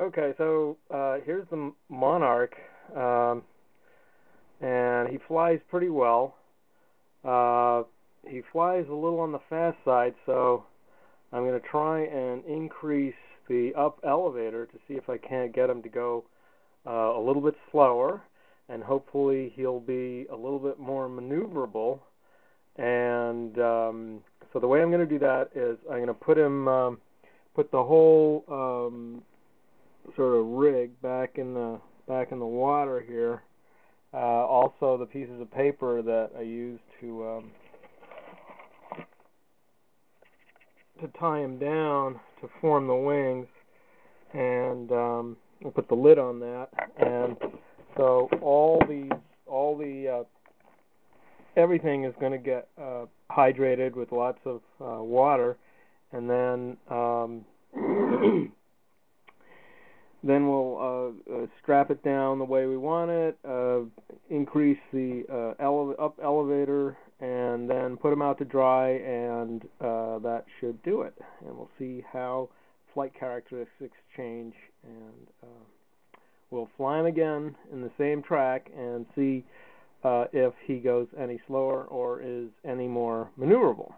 Okay, so uh, here's the Monarch, um, and he flies pretty well. Uh, he flies a little on the fast side, so I'm going to try and increase the up elevator to see if I can't get him to go uh, a little bit slower, and hopefully he'll be a little bit more maneuverable. And um, so the way I'm going to do that is I'm going to put him, um, put the whole um, sort of rig back in the back in the water here. Uh, also, the pieces of paper that I used to um, to tie him down to form the wings, and um, I'll put the lid on that. And so all these, all the uh, everything is going to get uh, hydrated with lots of uh, water, and then um, then we'll uh, uh, strap it down the way we want it, uh, increase the uh, ele- up elevator, and then put them out to dry, and uh, that should do it. And we'll see how flight characteristics change, and uh, we'll fly him again in the same track and see uh, if he goes any slower or is any more maneuverable.